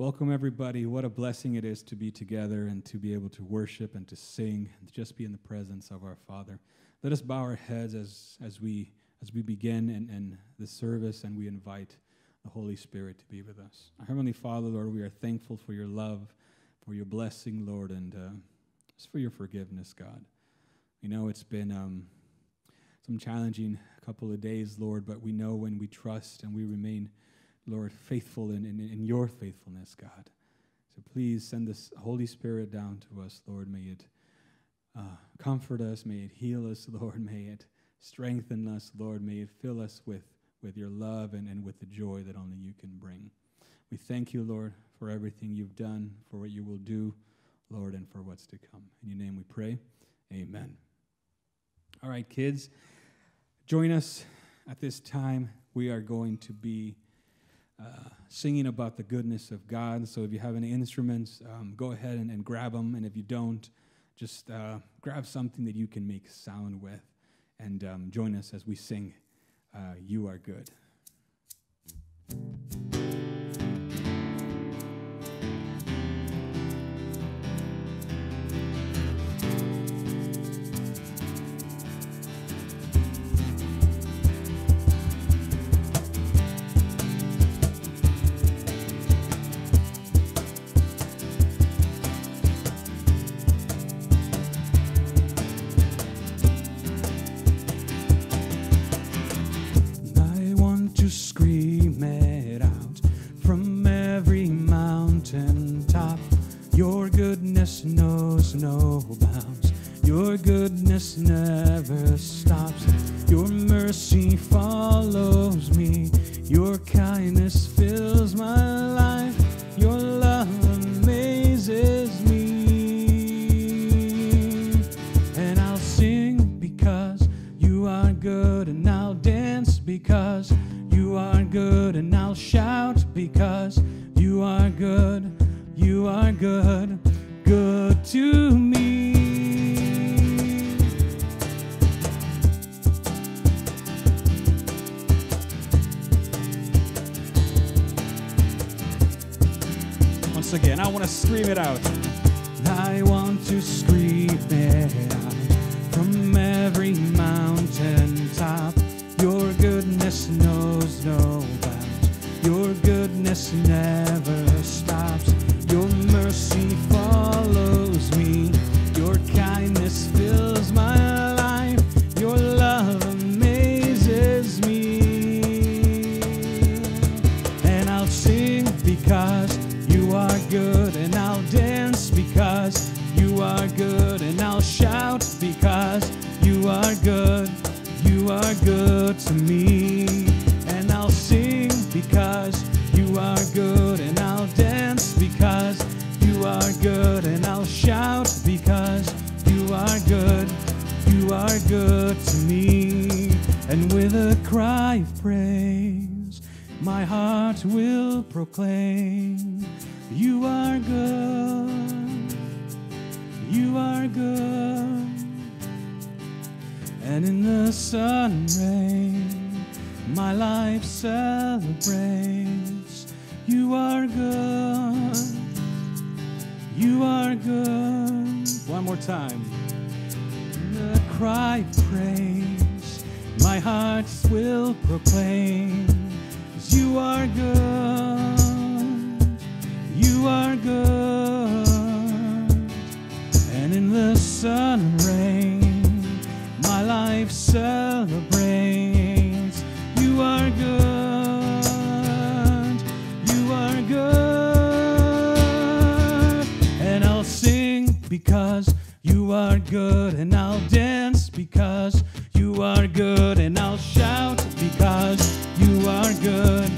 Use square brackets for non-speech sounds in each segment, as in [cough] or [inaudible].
Welcome, everybody. What a blessing it is to be together and to be able to worship and to sing and to just be in the presence of our Father. Let us bow our heads as, as, we, as we begin in, in the service and we invite the Holy Spirit to be with us. Our Heavenly Father, Lord, we are thankful for your love, for your blessing, Lord, and uh, just for your forgiveness, God. We know it's been um, some challenging couple of days, Lord, but we know when we trust and we remain, Lord, faithful in, in, in your faithfulness, God. So please send this Holy Spirit down to us, Lord. May it uh, comfort us. May it heal us, [laughs] Lord. May it strengthen us, Lord. May it fill us with, with your love and, and with the joy that only you can bring. We thank you, Lord, for everything you've done, for what you will do, Lord, and for what's to come. In your name we pray. Amen. All right, kids, join us at this time. We are going to be singing about the goodness of God. So if you have any instruments, um, go ahead and, and, grab them. And if you don't, just uh, grab something that you can make sound with and um, join us as we sing, uh, You Are Good. She follows me. Your kindness fills my life. Your love amazes me. And I'll sing because you are good, and I'll dance because you are good, and I'll shout because you are good. You are good, good to me. once again. I want to scream it out. I want to scream it out from every mountain top. Your goodness knows no bounds. Your goodness never to me, and with a cry of praise, my heart will proclaim, You are good, you are good. And in the sun rain my life celebrates, You are good, you are good. One more time cry praise. My heart will proclaim, You are good, You are good. And in the sun and rain, my life celebrates, You are good, You are good. And I'll sing because you are good, and I'll dance because you are good. And I'll shout because you are good.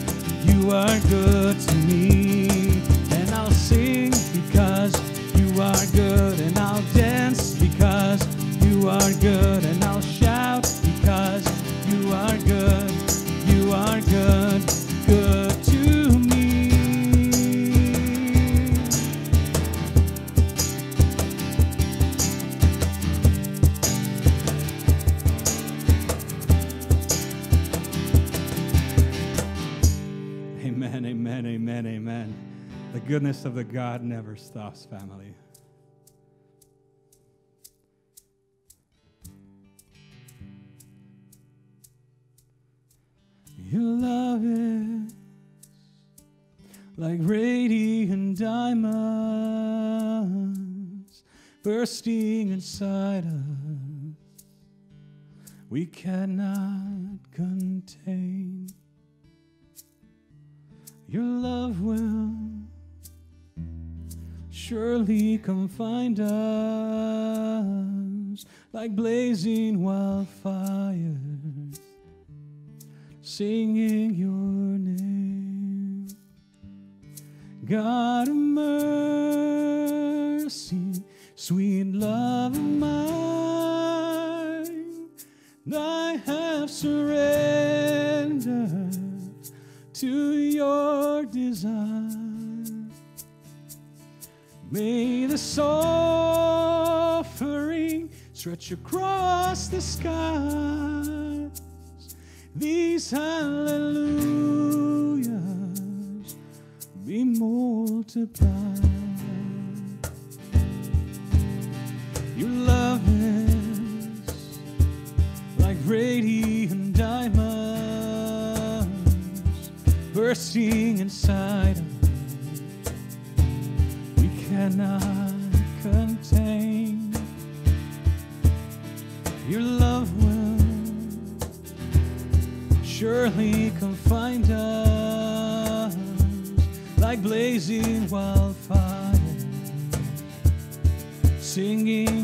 You are good to me. And I'll sing because you are good. And I'll dance because you are good. And The goodness of the God never stops, family. Your love is like radiant diamonds bursting inside us. We cannot contain. Your love will surely come find us like blazing wildfires, singing your name. God of mercy, sweet love of mine, I have surrendered to your design. May this offering stretch across the skies. These hallelujahs be multiplied. Your love is like radiant diamonds bursting inside cannot contain. Your love will surely come find us like blazing wildfire, singing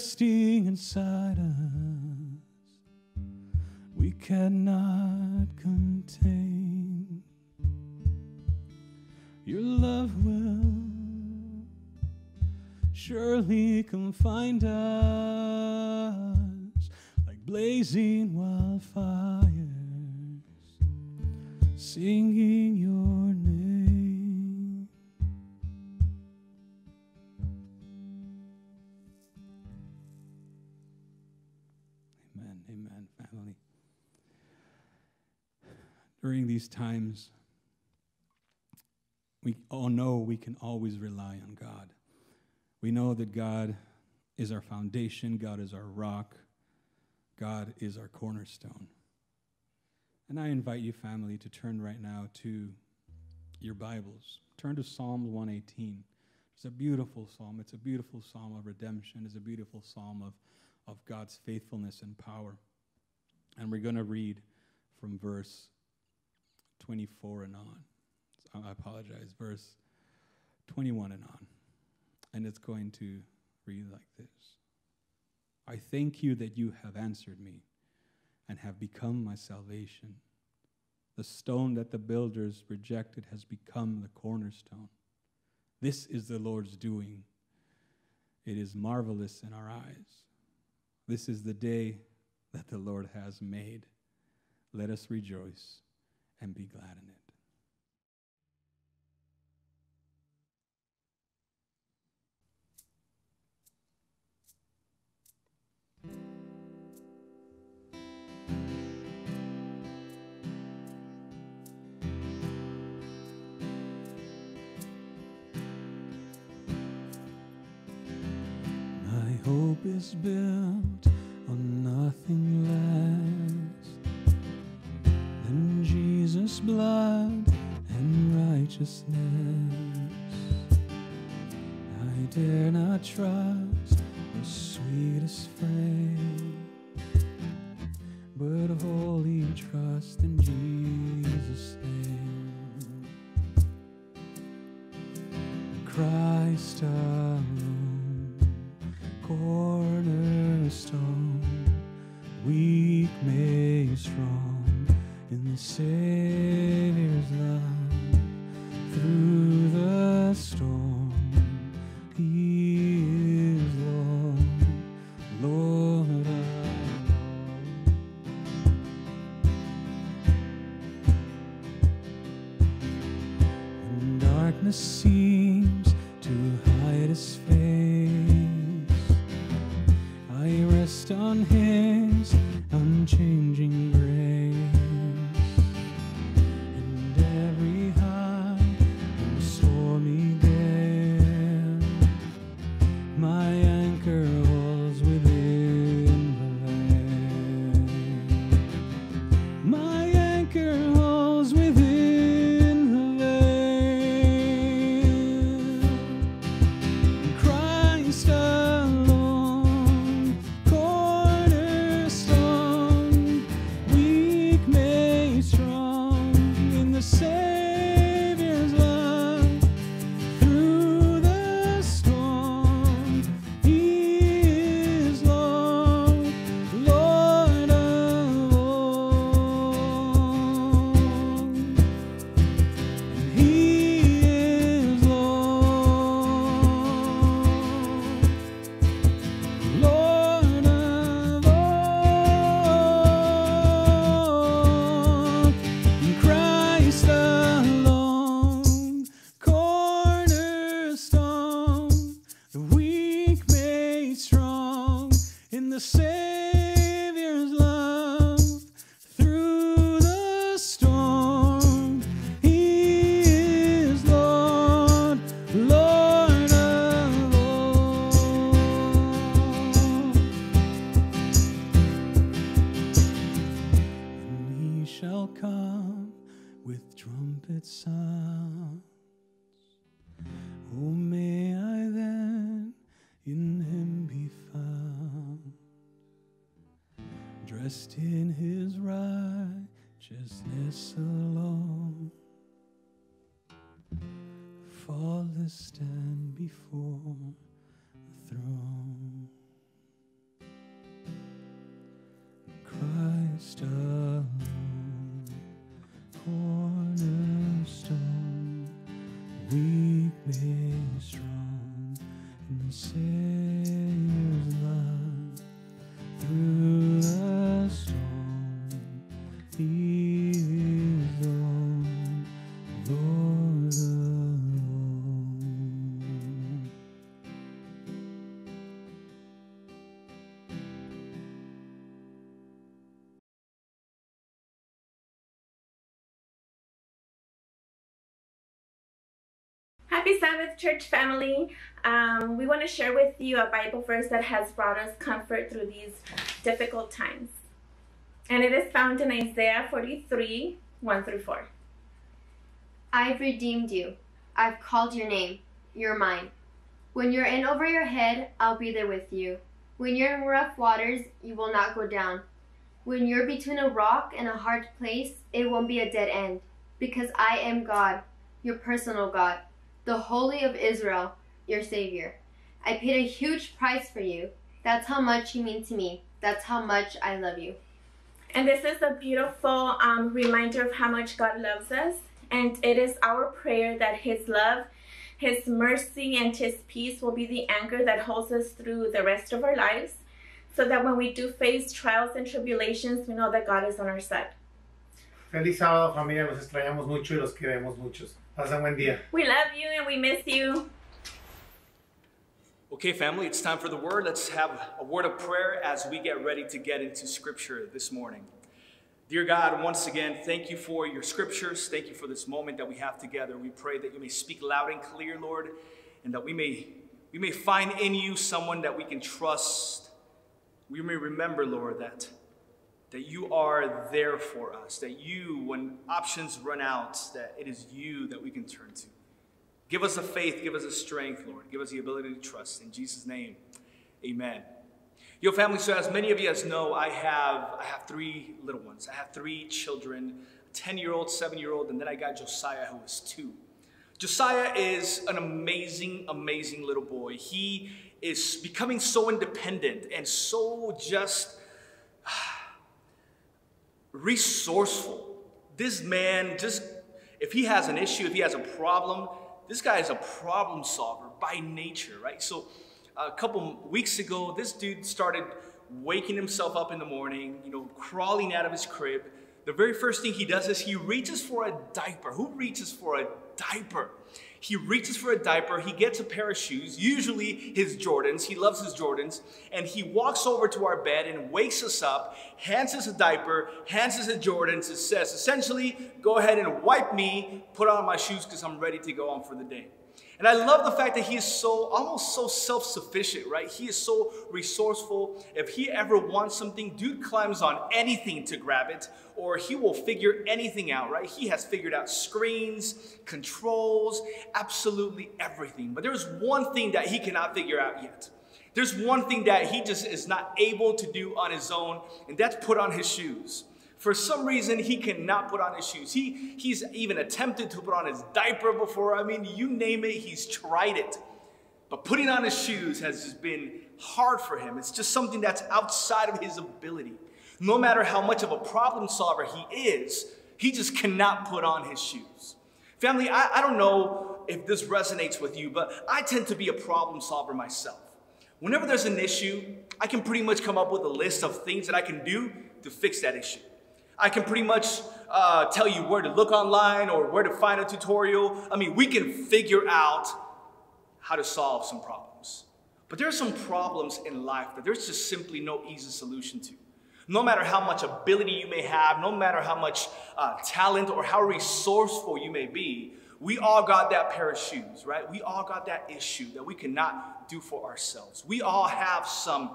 bursting inside us. We cannot contain. Your love will surely come find us like blazing wildfires, singing your During these times, we all know we can always rely on God. We know that God is our foundation, God is our rock, God is our cornerstone. And I invite you, family, to turn right now to your Bibles. Turn to Psalm 118. It's a beautiful psalm. It's a beautiful psalm of redemption. It's a beautiful psalm of, of God's faithfulness and power. And we're going to read from verse 24 and on. I apologize, verse 21 and on. And it's going to read like this I thank you that you have answered me and have become my salvation. The stone that the builders rejected has become the cornerstone. This is the Lord's doing. It is marvelous in our eyes. This is the day that the Lord has made. Let us rejoice and be glad in it. My hope is built on nothing less Jesus' blood and righteousness. I dare not trust the sweetest Happy Sabbath, church family. Um, we want to share with you a Bible verse that has brought us comfort through these difficult times. And it is found in Isaiah 43 1 through 4. I've redeemed you. I've called your name. You're mine. When you're in over your head, I'll be there with you. When you're in rough waters, you will not go down. When you're between a rock and a hard place, it won't be a dead end. Because I am God, your personal God the Holy of Israel, your Savior. I paid a huge price for you. That's how much you mean to me. That's how much I love you. And this is a beautiful um, reminder of how much God loves us. And it is our prayer that His love, His mercy, and His peace will be the anchor that holds us through the rest of our lives. So that when we do face trials and tribulations, we know that God is on our side. Feliz sábado familia, los extrañamos mucho y los queremos muchos. Pasen buen día. We love you and we miss you. Okay, family, it's time for the word. Let's have a word of prayer as we get ready to get into scripture this morning. Dear God, once again, thank you for your scriptures. Thank you for this moment that we have together. We pray that you may speak loud and clear, Lord, and that we may we may find in you someone that we can trust. We may remember, Lord, that that you are there for us, that you, when options run out, that it is you that we can turn to. Give us a faith, give us a strength, Lord. Give us the ability to trust. In Jesus' name, amen. Yo, family, so as many of you guys know, I have, I have three little ones. I have three children, a 10-year-old, 7-year-old, and then I got Josiah, who is two. Josiah is an amazing, amazing little boy. He is becoming so independent and so just resourceful. This man just, if he has an issue, if he has a problem, this guy is a problem solver by nature, right? So a couple weeks ago, this dude started waking himself up in the morning, you know, crawling out of his crib. The very first thing he does is he reaches for a diaper. Who reaches for a diaper? He reaches for a diaper, he gets a pair of shoes, usually his Jordans, he loves his Jordans, and he walks over to our bed and wakes us up, hands us a diaper, hands us a Jordans, and says, essentially, go ahead and wipe me, put on my shoes because I'm ready to go on for the day. And I love the fact that he is so, almost so self sufficient, right? He is so resourceful. If he ever wants something, dude climbs on anything to grab it, or he will figure anything out, right? He has figured out screens, controls, absolutely everything. But there's one thing that he cannot figure out yet. There's one thing that he just is not able to do on his own, and that's put on his shoes. For some reason, he cannot put on his shoes. He, he's even attempted to put on his diaper before. I mean, you name it, he's tried it. But putting on his shoes has just been hard for him. It's just something that's outside of his ability. No matter how much of a problem solver he is, he just cannot put on his shoes. Family, I, I don't know if this resonates with you, but I tend to be a problem solver myself. Whenever there's an issue, I can pretty much come up with a list of things that I can do to fix that issue. I can pretty much uh, tell you where to look online or where to find a tutorial. I mean, we can figure out how to solve some problems. But there are some problems in life that there's just simply no easy solution to. No matter how much ability you may have, no matter how much uh, talent or how resourceful you may be, we all got that pair of shoes, right? We all got that issue that we cannot do for ourselves. We all have some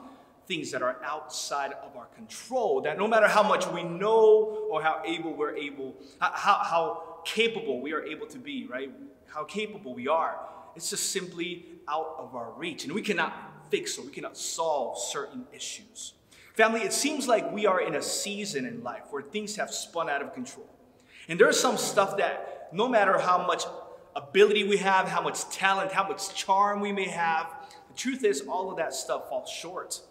things that are outside of our control, that no matter how much we know or how able we're able, how, how capable we are able to be, right? How capable we are, it's just simply out of our reach. And we cannot fix or we cannot solve certain issues. Family, it seems like we are in a season in life where things have spun out of control. And there's some stuff that no matter how much ability we have, how much talent, how much charm we may have, the truth is all of that stuff falls short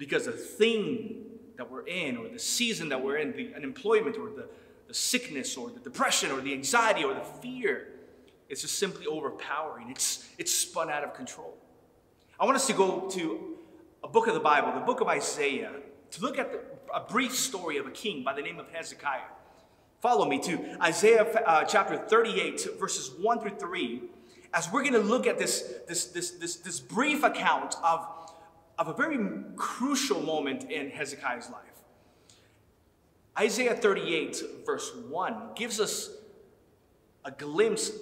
because the thing that we're in, or the season that we're in, the unemployment, or the, the sickness, or the depression, or the anxiety, or the fear, it's just simply overpowering. It's, it's spun out of control. I want us to go to a book of the Bible, the book of Isaiah, to look at the, a brief story of a king by the name of Hezekiah. Follow me to Isaiah uh, chapter 38, verses 1 through 3, as we're going to look at this, this, this, this, this brief account of of a very crucial moment in Hezekiah's life. Isaiah 38, verse 1, gives us a glimpse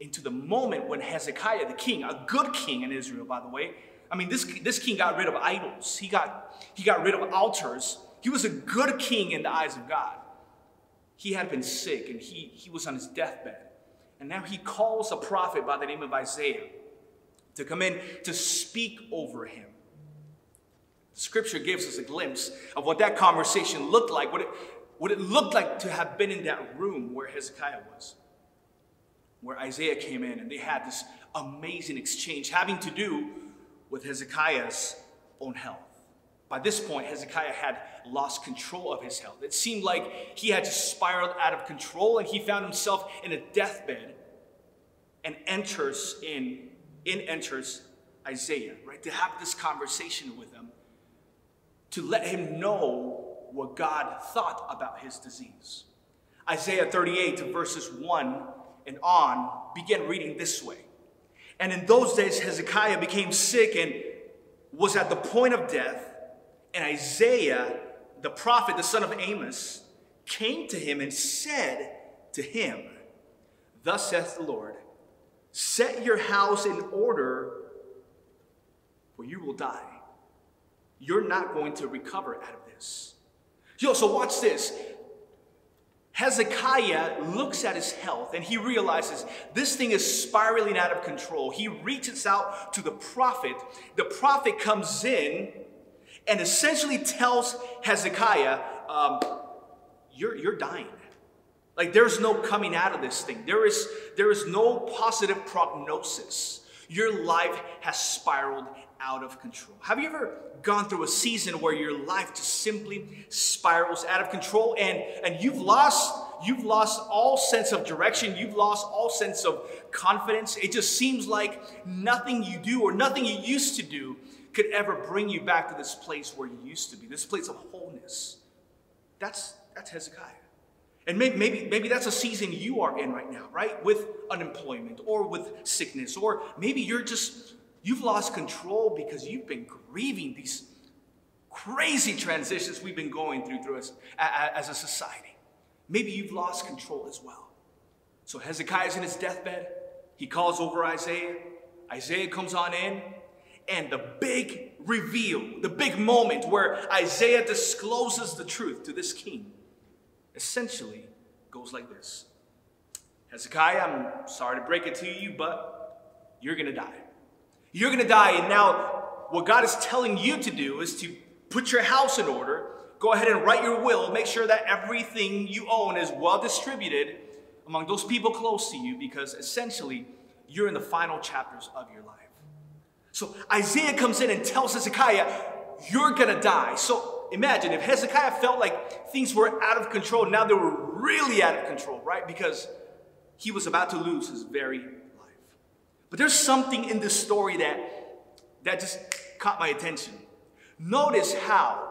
into the moment when Hezekiah, the king, a good king in Israel, by the way, I mean, this, this king got rid of idols. He got, he got rid of altars. He was a good king in the eyes of God. He had been sick and he, he was on his deathbed. And now he calls a prophet by the name of Isaiah to come in to speak over him. Scripture gives us a glimpse of what that conversation looked like, what it, what it looked like to have been in that room where Hezekiah was, where Isaiah came in and they had this amazing exchange having to do with Hezekiah's own health. By this point, Hezekiah had lost control of his health. It seemed like he had just spiraled out of control and he found himself in a deathbed and enters in, in enters Isaiah, right? To have this conversation with him, to let him know what God thought about his disease. Isaiah 38, verses 1 and on, begin reading this way. And in those days, Hezekiah became sick and was at the point of death. And Isaiah, the prophet, the son of Amos, came to him and said to him, Thus saith the Lord, set your house in order, for you will die. You're not going to recover out of this. Yo, so watch this. Hezekiah looks at his health and he realizes this thing is spiraling out of control. He reaches out to the prophet. The prophet comes in and essentially tells Hezekiah, um, you're, you're dying. Like there's no coming out of this thing. There is, there is no positive prognosis. Your life has spiraled out of control. Have you ever gone through a season where your life just simply spirals out of control and, and you've lost you've lost all sense of direction, you've lost all sense of confidence. It just seems like nothing you do or nothing you used to do could ever bring you back to this place where you used to be, this place of wholeness. That's that's Hezekiah. And maybe, maybe, maybe that's a season you are in right now, right? With unemployment or with sickness, or maybe you're just You've lost control because you've been grieving these crazy transitions we've been going through, through as, as a society. Maybe you've lost control as well. So Hezekiah's in his deathbed. He calls over Isaiah. Isaiah comes on in. And the big reveal, the big moment where Isaiah discloses the truth to this king, essentially goes like this Hezekiah, I'm sorry to break it to you, but you're going to die. You're going to die. And now, what God is telling you to do is to put your house in order. Go ahead and write your will. Make sure that everything you own is well distributed among those people close to you because essentially you're in the final chapters of your life. So Isaiah comes in and tells Hezekiah, You're going to die. So imagine if Hezekiah felt like things were out of control, now they were really out of control, right? Because he was about to lose his very but there's something in this story that, that just caught my attention. Notice how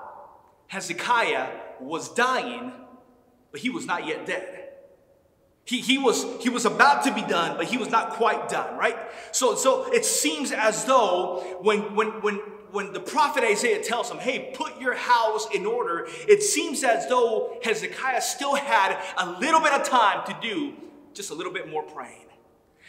Hezekiah was dying, but he was not yet dead. He, he, was, he was about to be done, but he was not quite done, right? So, so it seems as though when, when, when, when the prophet Isaiah tells him, hey, put your house in order, it seems as though Hezekiah still had a little bit of time to do just a little bit more praying.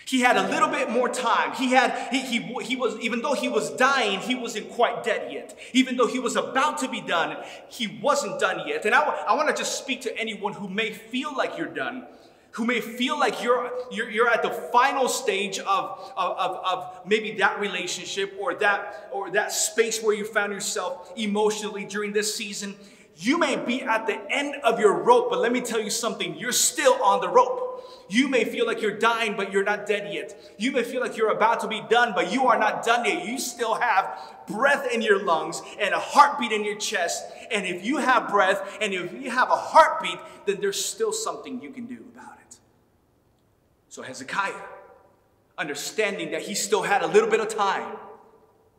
He had a little bit more time. He had, he, he, he was, even though he was dying, he wasn't quite dead yet. Even though he was about to be done, he wasn't done yet. And I, I want to just speak to anyone who may feel like you're done, who may feel like you're, you're, you're at the final stage of, of, of, of maybe that relationship or that, or that space where you found yourself emotionally during this season. You may be at the end of your rope, but let me tell you something, you're still on the rope. You may feel like you're dying, but you're not dead yet. You may feel like you're about to be done, but you are not done yet. You still have breath in your lungs and a heartbeat in your chest. And if you have breath and if you have a heartbeat, then there's still something you can do about it. So Hezekiah, understanding that he still had a little bit of time,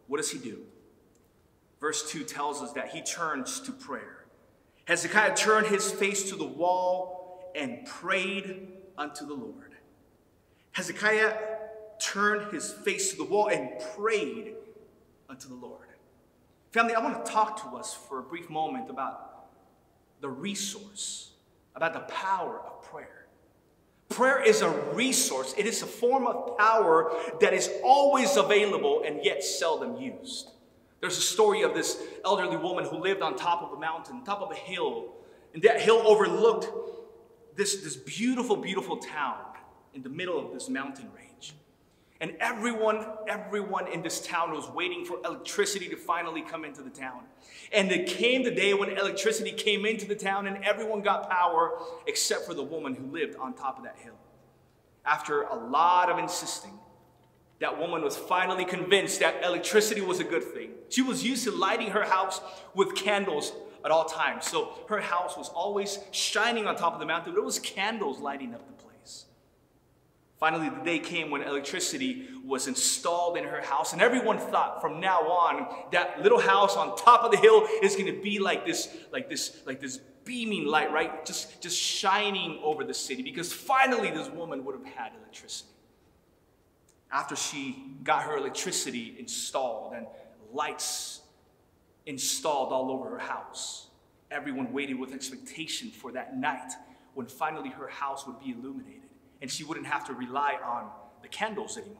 what does he do? Verse 2 tells us that he turns to prayer. Hezekiah turned his face to the wall and prayed unto the Lord. Hezekiah turned his face to the wall and prayed unto the Lord. Family, I want to talk to us for a brief moment about the resource, about the power of prayer. Prayer is a resource, it is a form of power that is always available and yet seldom used. There's a story of this elderly woman who lived on top of a mountain, top of a hill, and that hill overlooked this, this beautiful, beautiful town in the middle of this mountain range. And everyone, everyone in this town was waiting for electricity to finally come into the town. And it came the day when electricity came into the town and everyone got power except for the woman who lived on top of that hill. After a lot of insisting, that woman was finally convinced that electricity was a good thing. She was used to lighting her house with candles at all times. So her house was always shining on top of the mountain. but it was candles lighting up the place. Finally, the day came when electricity was installed in her house, and everyone thought from now on that little house on top of the hill is going to be like this, like this, like this beaming light, right? Just, just shining over the city, because finally this woman would have had electricity. After she got her electricity installed and lights installed all over her house. Everyone waited with expectation for that night when finally her house would be illuminated and she wouldn't have to rely on the candles anymore.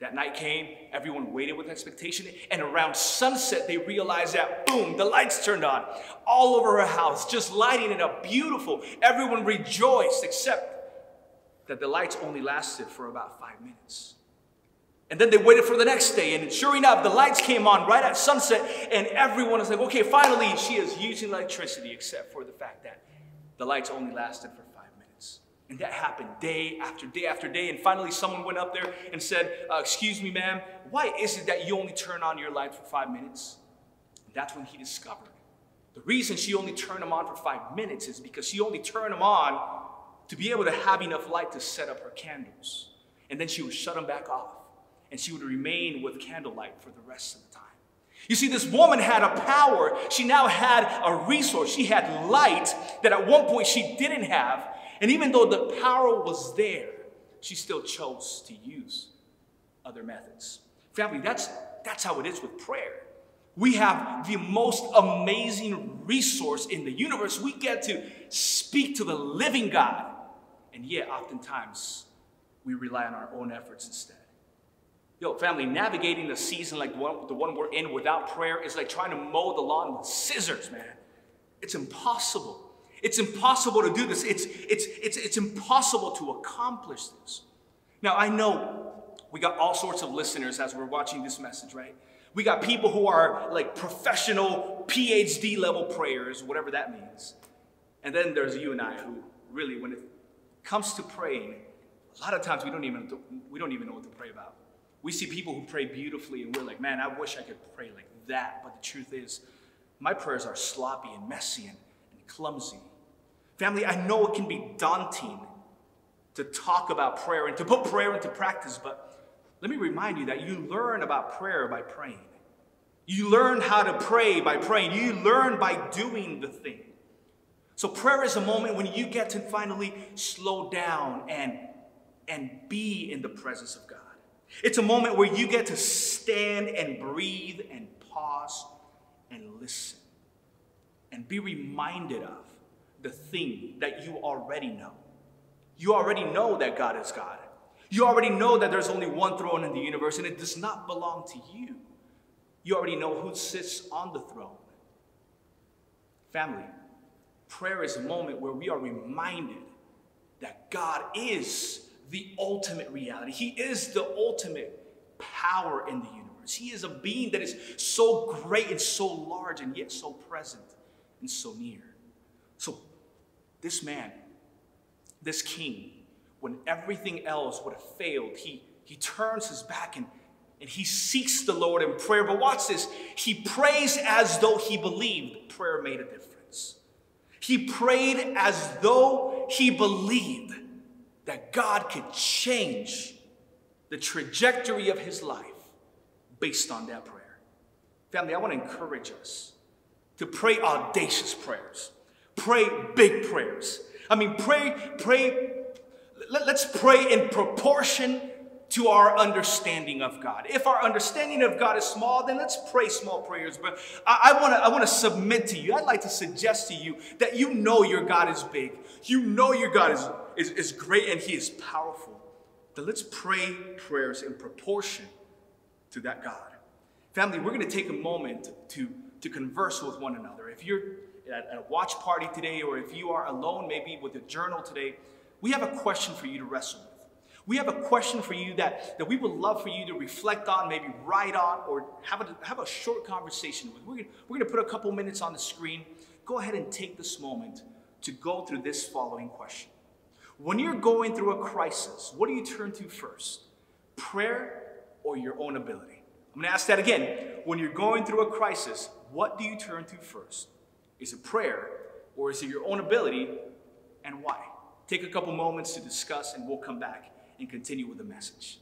That night came, everyone waited with expectation, and around sunset, they realized that boom, the lights turned on all over her house, just lighting it up beautiful. Everyone rejoiced, except that the lights only lasted for about five minutes. And then they waited for the next day, and sure enough, the lights came on right at sunset, and everyone was like, okay, finally, she is using electricity, except for the fact that the lights only lasted for five minutes. And that happened day after day after day, and finally, someone went up there and said, uh, Excuse me, ma'am, why is it that you only turn on your lights for five minutes? And that's when he discovered the reason she only turned them on for five minutes is because she only turned them on to be able to have enough light to set up her candles. And then she would shut them back off and she would remain with candlelight for the rest of the time. You see, this woman had a power. She now had a resource. She had light that at one point she didn't have. And even though the power was there, she still chose to use other methods. Family, that's, that's how it is with prayer. We have the most amazing resource in the universe. We get to speak to the living God. And yet, oftentimes, we rely on our own efforts instead. Yo, family, navigating the season like one, the one we're in without prayer is like trying to mow the lawn with scissors, man. It's impossible. It's impossible to do this. It's, it's, it's, it's impossible to accomplish this. Now, I know we got all sorts of listeners as we're watching this message, right? We got people who are like professional PhD level prayers, whatever that means. And then there's you and I who really, when it comes to praying, a lot of times we don't even, we don't even know what to pray about. We see people who pray beautifully, and we're like, man, I wish I could pray like that. But the truth is, my prayers are sloppy and messy and, and clumsy. Family, I know it can be daunting to talk about prayer and to put prayer into practice, but let me remind you that you learn about prayer by praying. You learn how to pray by praying. You learn by doing the thing. So prayer is a moment when you get to finally slow down and, and be in the presence of God. It's a moment where you get to stand and breathe and pause and listen and be reminded of the thing that you already know. You already know that God is God. You already know that there's only one throne in the universe and it does not belong to you. You already know who sits on the throne. Family, prayer is a moment where we are reminded that God is the ultimate reality. He is the ultimate power in the universe. He is a being that is so great and so large and yet so present and so near. So, this man, this king, when everything else would have failed, he, he turns his back and, and he seeks the Lord in prayer. But watch this he prays as though he believed prayer made a difference. He prayed as though he believed that God could change the trajectory of his life based on that prayer. Family, I want to encourage us to pray audacious prayers, pray big prayers. I mean, pray, pray, let, us pray in proportion to our understanding of God. If our understanding of God is small, then let's pray small prayers. But I, I want to I wanna submit to you, I'd like to suggest to you that you know your God is big. You know your God is is, is great and he is powerful, then let's pray prayers in proportion to that God. Family, we're going to take a moment to, to converse with one another. If you're at a watch party today, or if you are alone, maybe with a journal today, we have a question for you to wrestle with. We have a question for you that, that we would love for you to reflect on, maybe write on, or have a, have a short conversation with. We're going we're to put a couple minutes on the screen. Go ahead and take this moment to go through this following question when you're going through a crisis, what do you turn to first? prayer or your own ability? I'm going to ask that again. When you're going through a crisis, what do you turn to first? Is it prayer or is it your own ability and why? Take a couple moments to discuss and we'll come back and continue with the message.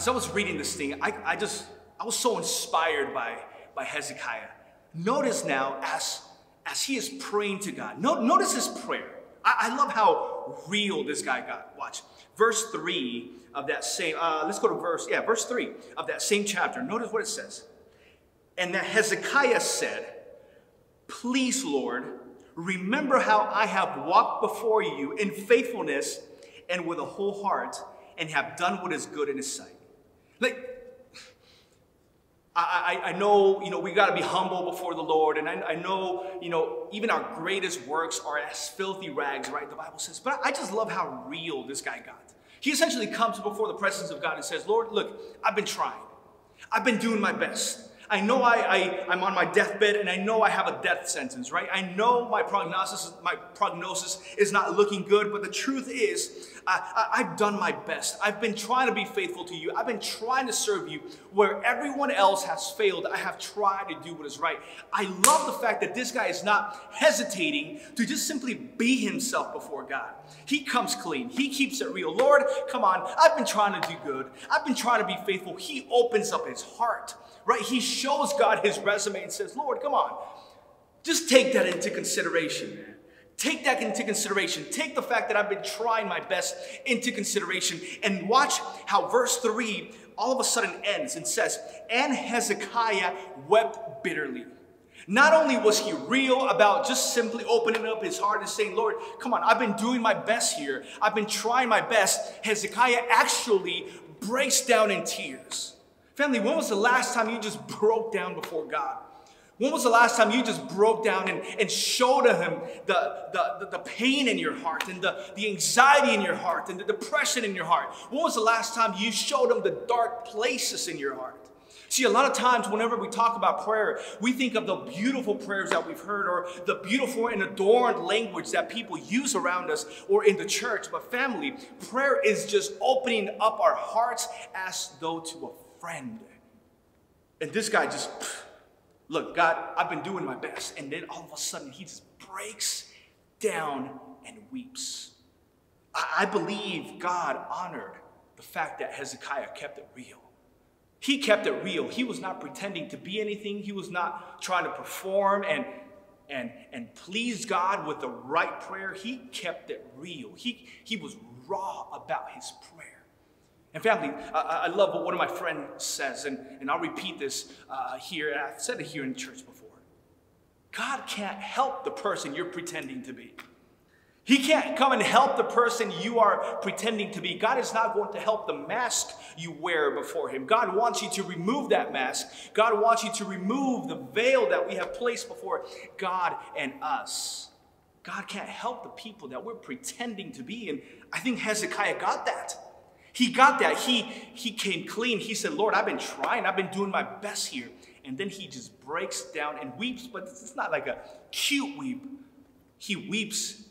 As I was reading this thing, I, I just, I was so inspired by, by Hezekiah. Notice now, as, as he is praying to God, no, notice his prayer. I, I love how real this guy got. Watch. Verse 3 of that same, uh, let's go to verse, yeah, verse 3 of that same chapter. Notice what it says. And that Hezekiah said, Please, Lord, remember how I have walked before you in faithfulness and with a whole heart and have done what is good in his sight. Like, I, I, know, you know, we got to be humble before the Lord. And I, I know, you know, even our greatest works are as filthy rags, right? The Bible says. But I just love how real this guy got. He essentially comes before the presence of God and says, Lord, look, I've been trying. I've been doing my best. I know I, I, I'm on my deathbed and I know I have a death sentence, right? I know my prognosis, my prognosis is not looking good, but the truth is, I, I've done my best. I've been trying to be faithful to you. I've been trying to serve you where everyone else has failed. I have tried to do what is right. I love the fact that this guy is not hesitating to just simply be himself before God. He comes clean. He keeps it real. Lord, come on. I've been trying to do good. I've been trying to be faithful. He opens up his heart right? He shows God his resume and says, Lord, come on, just take that into consideration. Take that into consideration. Take the fact that I've been trying my best into consideration. And watch how verse 3 all of a sudden ends and says, And Hezekiah wept bitterly. Not only was he real about just simply opening up his heart and saying, Lord, come on, I've been doing my best here. I've been trying my best. Hezekiah actually breaks down in tears. Family, when was the last time you just broke down before God? When was the last time you just broke down and, and showed him the, the, the, pain in your heart and the, the anxiety in your heart and the depression in your heart? When was the last time you showed him the dark places in your heart? See, a lot of times, whenever we talk about prayer, we think of the beautiful prayers that we've heard or the beautiful and adorned language that people use around us or in the church. But, family, prayer is just opening up our hearts as though to a friend. And this guy just, look, God, I've been doing my best. And then all of a sudden, he just breaks down and weeps. I, believe God honored the fact that Hezekiah kept it real. He kept it real. He was not pretending to be anything. He was not trying to perform and and and please God with the right prayer. He kept it real. He he was raw about his prayer. And family, I, I, love what one of my friends says, and, and I'll repeat this uh, here, I've said it here in church before. God can't help the person you're pretending to be. He can't come and help the person you are pretending to be. God is not going to help the mask you wear before Him. God wants you to remove that mask. God wants you to remove the veil that we have placed before God and us. God can't help the people that we're pretending to be. And I think Hezekiah got that. He got that. He, he came clean. He said, Lord, I've been trying. I've been doing my best here. And then he just breaks down and weeps, but it's not like a cute weep. He weeps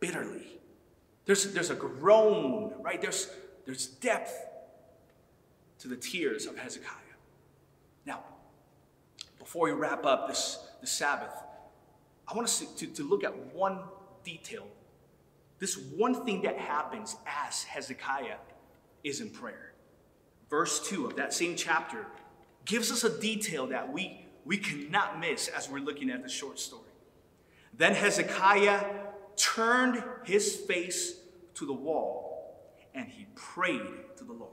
bitterly. There's, there's a groan, right? There's, there's depth to the tears of Hezekiah. Now, before we wrap up this, this Sabbath, I want us to, to, to look at one detail. This one thing that happens as Hezekiah is in prayer. Verse 2 of that same chapter gives us a detail that we, we cannot miss as we're looking at the short story. Then Hezekiah turned his face to the wall and he prayed to the Lord.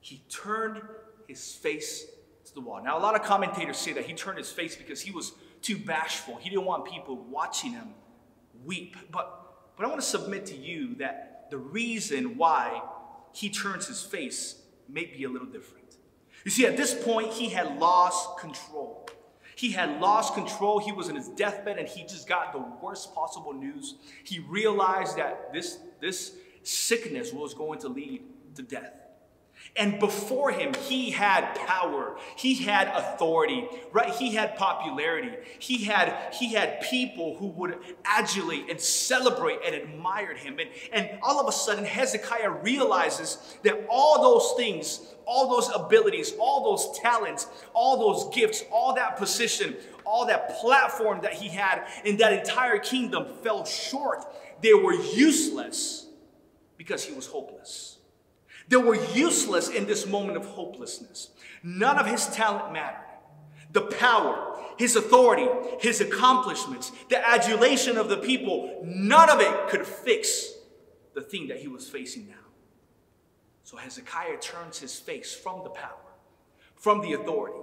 He turned his face to the wall. Now, a lot of commentators say that he turned his face because he was too bashful. He didn't want people watching him weep. But, but I want to submit to you that the reason why he turns his face may be a little different. You see, at this point, he had lost control. He had lost control. He was in his deathbed and he just got the worst possible news. He realized that this, this sickness was going to lead to death. And before him, he had power. He had authority, right? He had popularity. He had, he had people who would adulate and celebrate and admired him. And, and all of a sudden, Hezekiah realizes that all those things, all those abilities, all those talents, all those gifts, all that position, all that platform that he had in that entire kingdom fell short. They were useless because he was hopeless. They were useless in this moment of hopelessness. None of his talent mattered. The power, his authority, his accomplishments, the adulation of the people, none of it could fix the thing that he was facing now. So Hezekiah turns his face from the power, from the authority,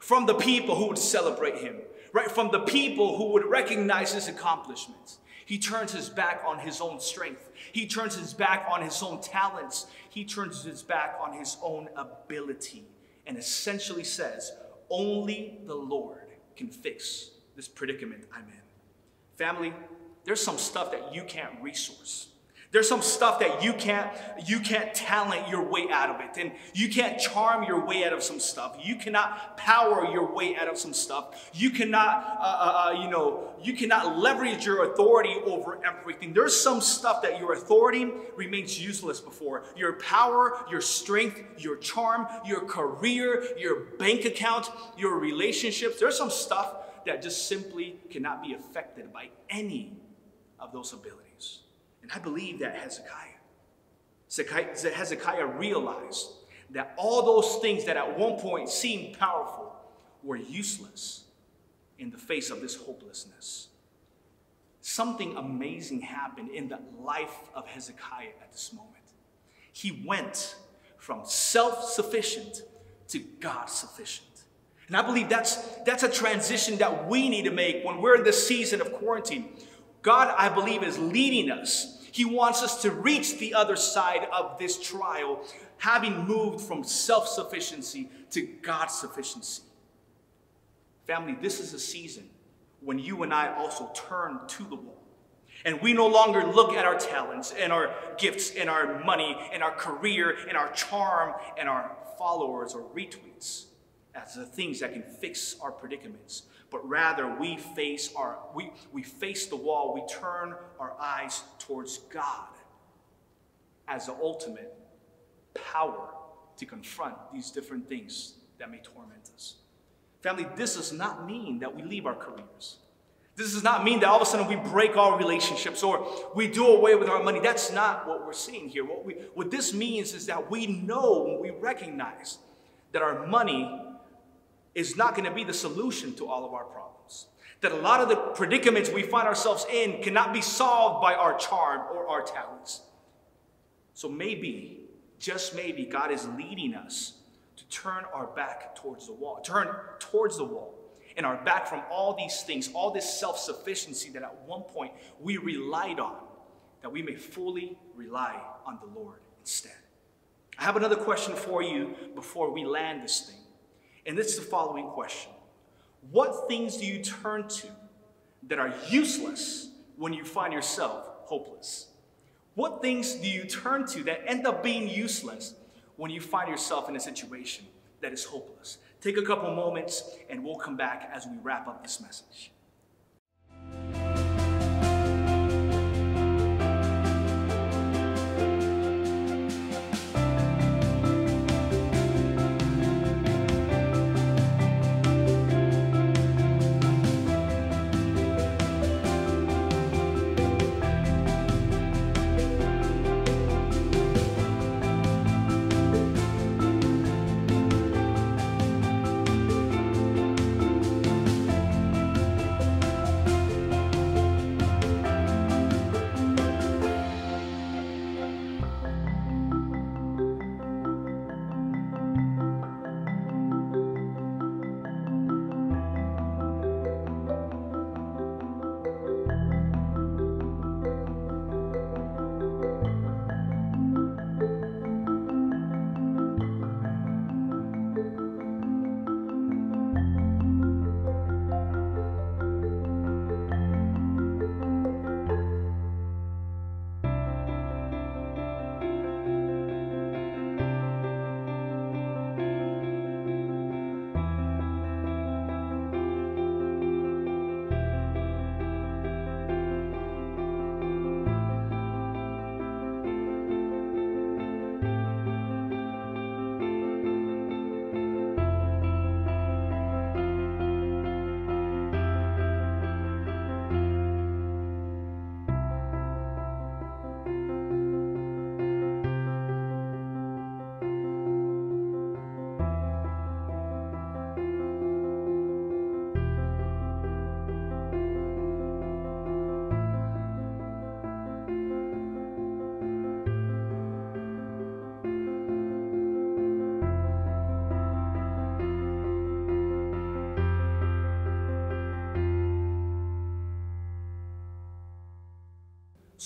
from the people who would celebrate him, right? From the people who would recognize his accomplishments. He turns his back on his own strength. He turns his back on his own talents. He turns his back on his own ability and essentially says, Only the Lord can fix this predicament I'm in. Family, there's some stuff that you can't resource. There's some stuff that you can't you can't talent your way out of it, and you can't charm your way out of some stuff. You cannot power your way out of some stuff. You cannot, uh, uh, uh, you know, you cannot leverage your authority over everything. There's some stuff that your authority remains useless before. Your power, your strength, your charm, your career, your bank account, your relationships. There's some stuff that just simply cannot be affected by any of those abilities. And I believe that Hezekiah, Hezekiah realized that all those things that at one point seemed powerful were useless in the face of this hopelessness. Something amazing happened in the life of Hezekiah at this moment. He went from self sufficient to God sufficient. And I believe that's, that's a transition that we need to make when we're in this season of quarantine. God, I believe, is leading us he wants us to reach the other side of this trial, having moved from self sufficiency to God's sufficiency. Family, this is a season when you and I also turn to the wall. And we no longer look at our talents and our gifts and our money and our career and our charm and our followers or retweets as the things that can fix our predicaments but rather we face our we, we face the wall we turn our eyes towards god as the ultimate power to confront these different things that may torment us family this does not mean that we leave our careers this does not mean that all of a sudden we break our relationships or we do away with our money. That's not what we're seeing here. What, we, what this means is that we know, we recognize that our money is not going to be the solution to all of our problems. That a lot of the predicaments we find ourselves in cannot be solved by our charm or our talents. So maybe, just maybe, God is leading us to turn our back towards the wall, turn towards the wall, and our back from all these things, all this self sufficiency that at one point we relied on, that we may fully rely on the Lord instead. I have another question for you before we land this thing. And this is the following question What things do you turn to that are useless when you find yourself hopeless? What things do you turn to that end up being useless when you find yourself in a situation that is hopeless? Take a couple moments and we'll come back as we wrap up this message.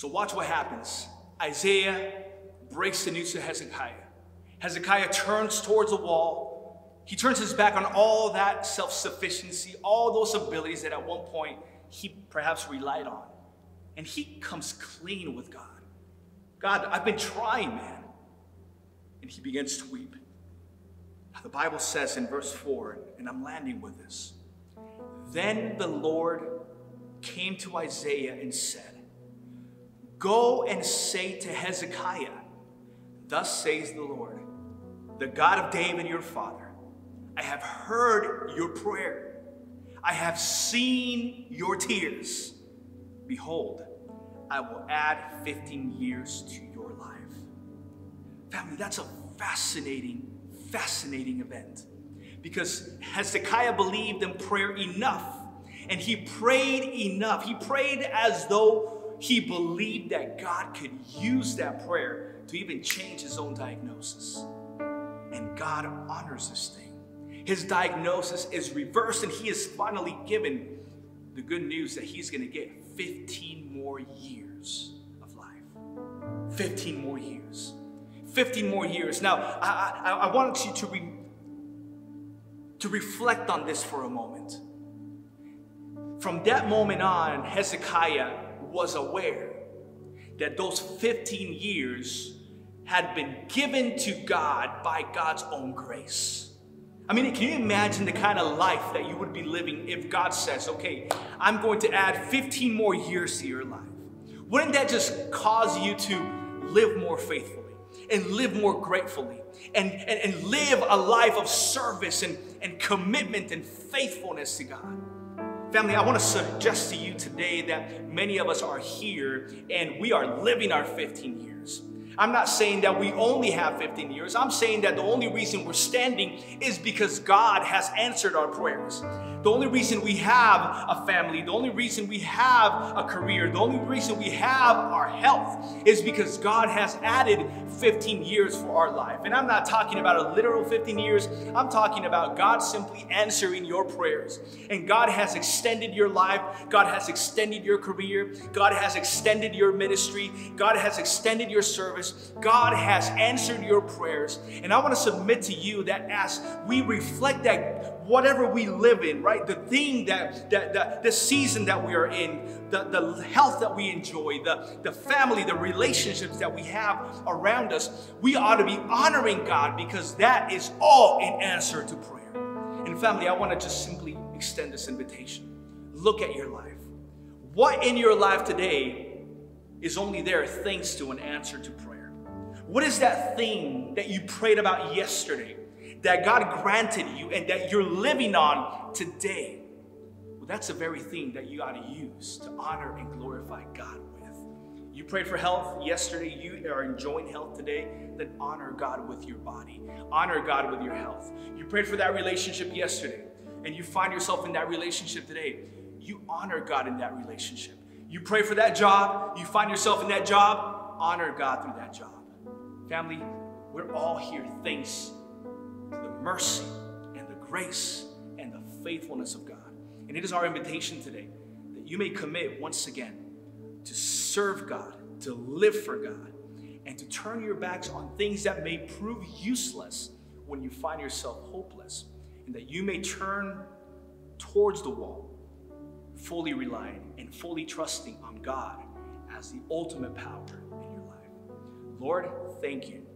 So watch what happens. Isaiah breaks the news to Hezekiah. Hezekiah turns towards the wall. He turns his back on all that self sufficiency, all those abilities that at one point he perhaps relied on. And he comes clean with God. God, I've been trying, man. And he begins to weep. Now, the Bible says in verse 4, and I'm landing with this Then the Lord came to Isaiah and said, Go and say to Hezekiah, Thus says the Lord, the God of David your father, I have heard your prayer. I have seen your tears. Behold, I will add 15 years to your life. Family, that's a fascinating, fascinating event. Because Hezekiah believed in prayer enough, and he prayed enough. He prayed as though he believed that God could use that prayer to even change his own diagnosis. And God honors this thing. His diagnosis is reversed, and he is finally given the good news that he's going to get 15 more years of life. 15 more years. 15 more years. Now, I, I, I want you to, re, to reflect on this for a moment. From that moment on, Hezekiah was aware that those 15 years had been given to God by God's own grace. I mean, can you imagine the kind of life that you would be living if God says, okay, I'm going to add 15 more years to your life? Wouldn't that just cause you to live more faithfully and live more gratefully and, and, and live a life of service and, and commitment and faithfulness to God? Family, I want to suggest to you today that many of us are here and we are living our 15 years. I'm not saying that we only have 15 years. I'm saying that the only reason we're standing is because God has answered our prayers. The only reason we have a family, the only reason we have a career, the only reason we have our health is because God has added 15 years for our life. And I'm not talking about a literal 15 years, I'm talking about God simply answering your prayers. And God has extended your life, God has extended your career, God has extended your ministry, God has extended your service, God has answered your prayers. And I want to submit to you that as we reflect that whatever we live in, right? The thing that, that, that the season that we are in, the, the health that we enjoy, the, the family, the relationships that we have around us, we ought to be honoring God because that is all in answer to prayer. And family, I want to just simply extend this invitation. Look at your life. What in your life today is only there thanks to an answer to prayer? What is that thing that you prayed about yesterday that God granted you and that you're living on today? Well, that's the very thing that you ought to use to honor and glorify God with. You prayed for health yesterday, you are enjoying health today, then honor God with your body. Honor God with your health. You prayed for that relationship yesterday, and you find yourself in that relationship today you honor God in that relationship. You pray for that job, you find yourself in that job, honor God through that job. Family, we're all here thanks mercy and the grace and the faithfulness of God. And it is our invitation today that you may commit once again to serve God, to live for God, and to turn your backs on things that may prove useless when you find yourself hopeless, and that you may turn towards the wall fully relying and fully trusting on God as the ultimate power in your life. Lord, thank you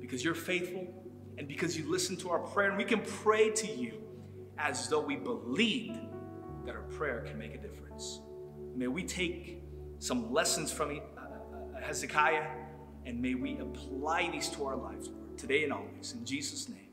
because you're faithful and because you listen to our prayer, and we can pray to you as though we believed that our prayer can make a difference. May we take some lessons from uh, uh, Hezekiah and may we apply these to our lives, Lord, today and always. In Jesus' name.